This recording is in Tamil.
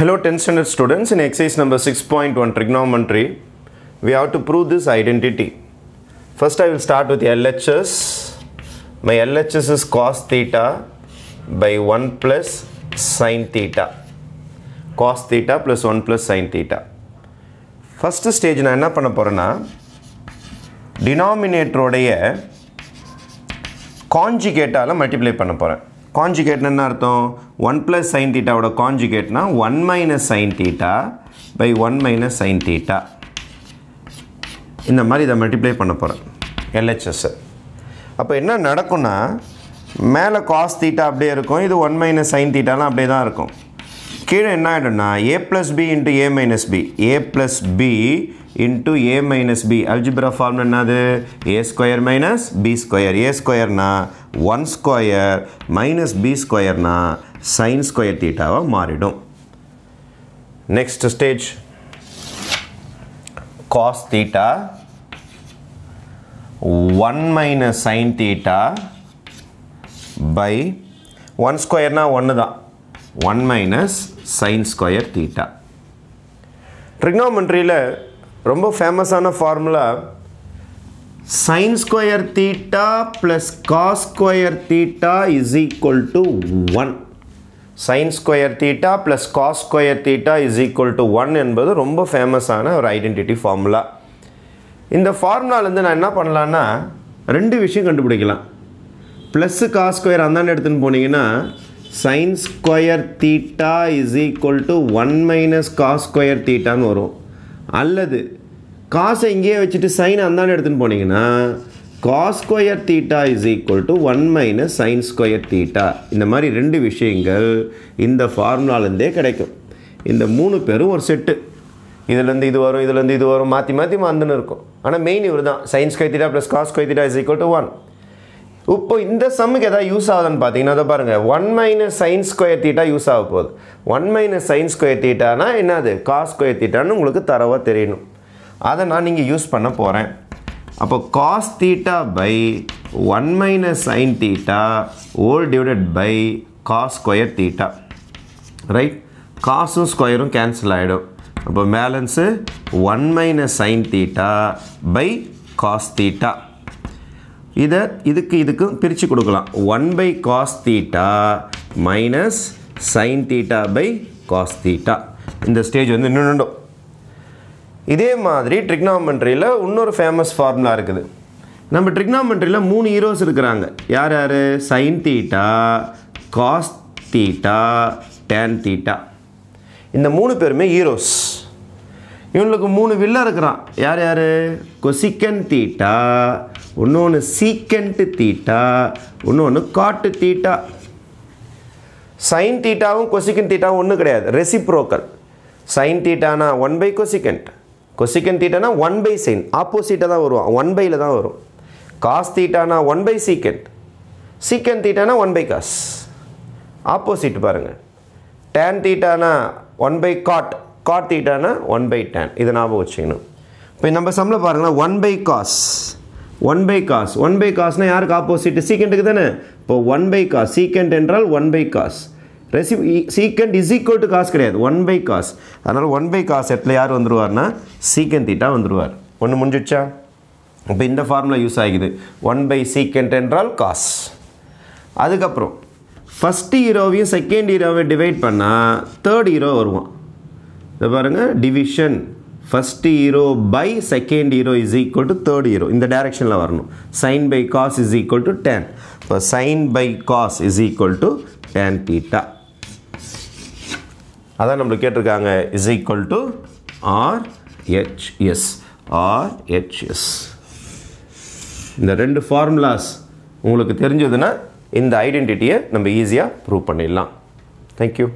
Hello 10th standard students in exercise number 6.1 trigonometry we have to prove this identity. First I will start with LHS. My LHS is cos theta by 1 plus sin theta. Cos theta plus 1 plus sin theta. First stage நான் என்ன பண்ண போகிறேன்னா டினாமினேட்டரோடைய காஞ்சிகேட்டால் மல்டிப்ளை பண்ண போகிறேன் கான்ஜிகேட்னு என்ன அர்த்தம்? ஒன் ப்ளஸ் சைன் தீட்டாவோட கான்ஜிகேட்னா one minus sine theta by one minus sine theta இந்த மாதிரி இதை மல்டிப்ளை பண்ண போகிறேன் எல்ஹெச்எஸ் அப்போ என்ன நடக்கும்னா மேலே காஸ் தீட்டா அப்படியே இருக்கும் இது ஒன் மைனஸ் சைன் தீட்டாலாம் அப்படியே தான் இருக்கும். கீழே என்ன ஆகிடும்னா A plus B into A minus B A plus B into A minus B algebra form என்னது? A square minus B square A ஸ்கொயர்னா one square minus B ஸ்கொயர்னா சைன் ஸ்கொயர் தீட்டாவாக மாறிடும். Next stage cos theta one minus sine theta by one ஸ்கொயர்னா ஒன்று தான். One minus sine square theta ட்ரிக்னோமெண்ட்ரியில் ரொம்ப ஃபேமஸான formula sine square theta plus cos square theta is equal to one sine square theta plus cos square theta is equal to one என்பது ரொம்ப ஃபேமஸான ஒரு ஐடென்டிட்டி ஃபார்முலா இந்த ஃபார்முலாலேருந்து நான் என்ன பண்ணலான்னா ரெண்டு விஷயம் கண்டுபிடிக்கலாம். ப்ளஸ்ஸு காஸ் ஸ்கொயர் அந்தாண்டு எடுத்துன்னு போனீங்கன்னா sine square theta is equal to one minus cos square தீட்டான்னு வரும். அல்லது காசை இங்கேயே வச்சுட்டு சைன் அந்தாண்டு எடுத்துன்னு போனீங்கன்னா cos square theta is equal to one minus sine square theta இந்த மாதிரி ரெண்டு விஷயங்கள் இந்த ஃபார்முலாலேருந்தே கிடைக்கும். இந்த மூணு பேரும் ஒரு செட்டு இதுலேருந்து இது வரும் இதுலேருந்து இது வரும் மாற்றி மாற்றி மாந்துன்னு இருக்கும். ஆனால் மெயின் இவர் தான் sine square plus cos square is equal to one இப்போ இந்த சம்முக்கு எதாவது யூஸ் ஆகுதுன்னு பார்த்தீங்கன்னா அதை பாருங்கள் one minus sine square theta use ஆக போகுது. ஒன் மைனஸ் சைன் ஸ்கொயர் தீட்டானா என்னது? காஸ் ஸ்கொயர் தீட்டான்னு உங்களுக்கு தரவாக தெரியணும். அதை நான் நீங்கள் யூஸ் பண்ண போகிறேன் அப்போ cos theta by one minus sine theta whole divided by cos square theta right காசும் ஸ்கொயரும் கேன்சல் ஆகிடும் அப்போ balance one minus sine theta by cos theta இதை இதுக்கு இதுக்கும் பிரித்து கொடுக்கலாம். One by cos theta minus sine theta by cos theta இந்த ஸ்டேஜ் வந்து நின்றுடும் இதே மாதிரி ட்ரிக்னாமெண்ட்ரியில் இன்னொரு ஃபேமஸ் ஃபார்முலா இருக்குது. நம்ம ட்ரிக்னாமெண்ட்ரியில் மூணு ஹீரோஸ் இருக்கிறாங்க. யார் யார்? Sine theta cos theta tan theta இந்த மூணு பேருமே ஹீரோஸ் இவங்களுக்கு மூணு வில்லா இருக்கிறான். யார் யார்? கொசிக்கன் தீட்டா இன்னொன்று சீக்கண்ட்டு தீட்டா இன்னொன்று காட்டு தீட்டா சைன் தீட்டாவும் கொசிக்கன் தீட்டாவும் ஒன்றும் கிடையாது. ரெசிப்ரோக்கல் சைன் தீட்டானா ஒன் பை கொசிக்கண்ட் கொசிக்கன் தீட்டானா ஒன் பை சைன் ஆப்போசிட்டாக தான் வருவான் ஒன் பையில் தான் வரும். காஸ் தீட்டானா ஒன் பை சீக்கண்ட் சீக்கன் தீட்டானா ஒன் பை காஸ் ஆப்போசிட் பாருங்கள் டேன் தீட்டானா ஒன் பை காட் காட் தீட்டானா ஒன் பை டேன் இதை ஞாபகம் வச்சுக்கணும். இப்போ நம்ம சம்பளம் பாருங்கன்னா one by cos one by cos one by காஸ்னால் யாருக்கு ஆப்போசிட் சீக்கெண்ட்டுக்கு தானே? இப்போ ஒன் பை காஸ் சீக்கெண்ட் என்றால் one by cos ரெசி secant is equal to cos கிடையாது. ஒன் பை காஸ் அதனால் ஒன் பை காஸ் இடத்துல யார் வந்துடுவார்னா சீக்கெண்ட் தீட்டா வந்துடுவார் ஒன்று முடிஞ்சிச்சா இப்போ இந்த ஃபார்முலா யூஸ் ஆகிக்குது. ஒன் பை சீக்கெண்ட் என்றால் காஸ் அதுக்கப்புறம் ஃபஸ்ட்டு ஹீரோவையும் செகண்ட் ஹீரோவையும் டிவைட் பண்ணால் தேர்ட் ஹீரோ வருவான். இதை பாருங்கள் division first hero by second hero is equal to third hero இந்த டேரெக்ஷனில் வரணும். Sine by cos is equal to tan இப்போ sine by cos is equal to tan theta அதான் நம்மளுக்கு கேட்டிருக்காங்க. Is equal to R HS R HS இந்த ரெண்டு ஃபார்முலாஸ் உங்களுக்கு தெரிஞ்சதுன்னா இந்த ஐடென்டிட்டியை நம்ம ஈஸியாக ப்ரூவ் பண்ணிடலாம். தேங்க்யூ